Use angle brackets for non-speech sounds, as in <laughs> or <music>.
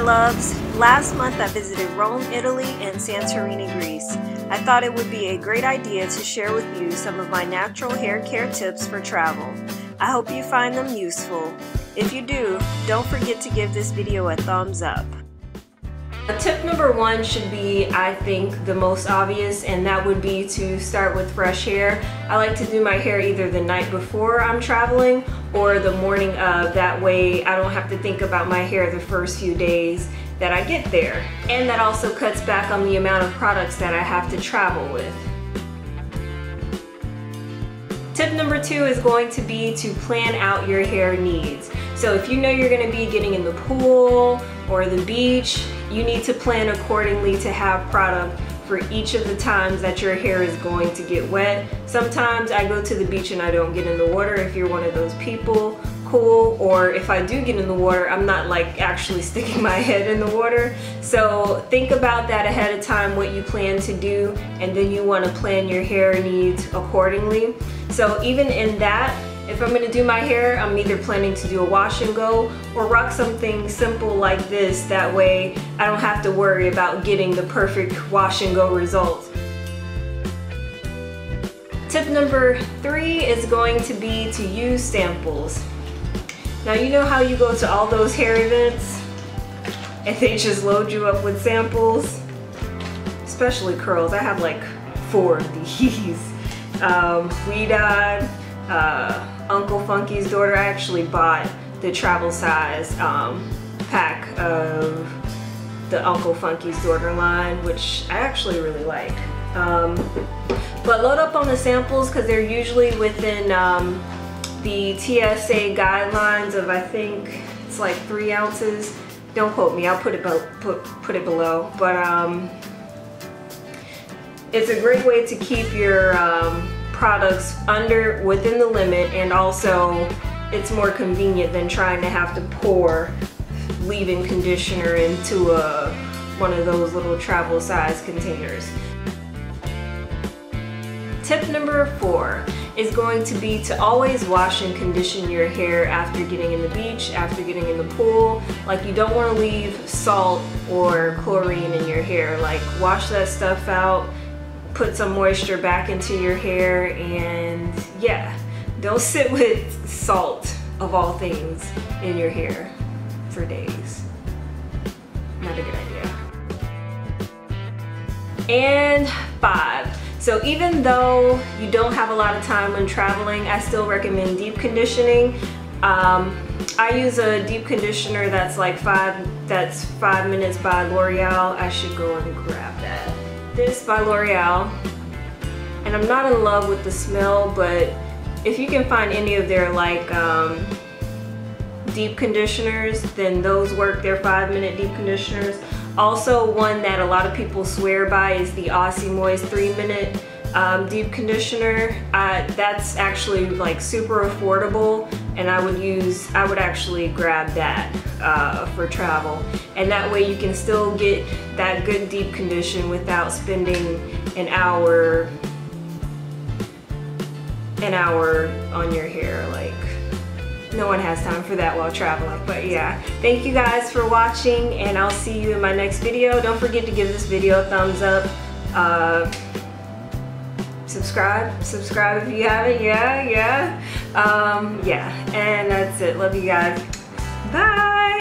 loves. Last month I visited Rome, Italy and Santorini, Greece. I thought it would be a great idea to share with you some of my natural hair care tips for travel. I hope you find them useful. If you do, don't forget to give this video a thumbs up. Uh, tip number one should be, I think, the most obvious, and that would be to start with fresh hair. I like to do my hair either the night before I'm traveling or the morning of. That way I don't have to think about my hair the first few days that I get there. And that also cuts back on the amount of products that I have to travel with. Tip number two is going to be to plan out your hair needs. So if you know you're gonna be getting in the pool or the beach, you need to plan accordingly to have product for each of the times that your hair is going to get wet. Sometimes I go to the beach and I don't get in the water if you're one of those people cool. Or if I do get in the water I'm not like actually <laughs> sticking my head in the water. So think about that ahead of time what you plan to do and then you want to plan your hair needs accordingly. So even in that if I'm gonna do my hair, I'm either planning to do a wash and go or rock something simple like this. That way I don't have to worry about getting the perfect wash and go result. Tip number three is going to be to use samples. Now you know how you go to all those hair events and they just load you up with samples? Especially curls, I have like four of these. <laughs> Um, Ouidad, uh, Uncle Funky's daughter, I actually bought the travel size um, pack of the Uncle Funky's daughter line, which I actually really like. Um, but load up on the samples because they're usually within um, the TSA guidelines of I think it's like three ounces. Don't quote me, I'll put it, put, put it below. But um, it's a great way to keep your um, products under within the limit and also it's more convenient than trying to have to pour leave-in conditioner into a one of those little travel size containers. Tip number four is going to be to always wash and condition your hair after getting in the beach, after getting in the pool. Like you don't want to leave salt or chlorine in your hair. Like wash that stuff out, put some moisture back into your hair and yeah, don't sit <laughs> with salt of all things in your hair for days. Not a good idea. And five, so even though you don't have a lot of time when traveling, I still recommend deep conditioning. Um, I use a deep conditioner that's like five, that's five minutes by L'Oreal. I should go and grab. This by L'Oreal. And I'm not in love with the smell, but if you can find any of their like um, deep conditioners, then those work. They're five minute deep conditioners. Also one that a lot of people swear by is the Aussie Moist 3 minute um, deep conditioner. Uh, that's actually like super affordable and I would use, I would actually grab that uh, for travel. And that way you can still get that good deep condition without spending an hour, an hour on your hair. Like no one has time for that while traveling. But yeah, thank you guys for watching and I'll see you in my next video. Don't forget to give this video a thumbs up. Uh, subscribe, subscribe if you haven't, yeah, yeah. Um, yeah, and that's it. Love you guys. Bye.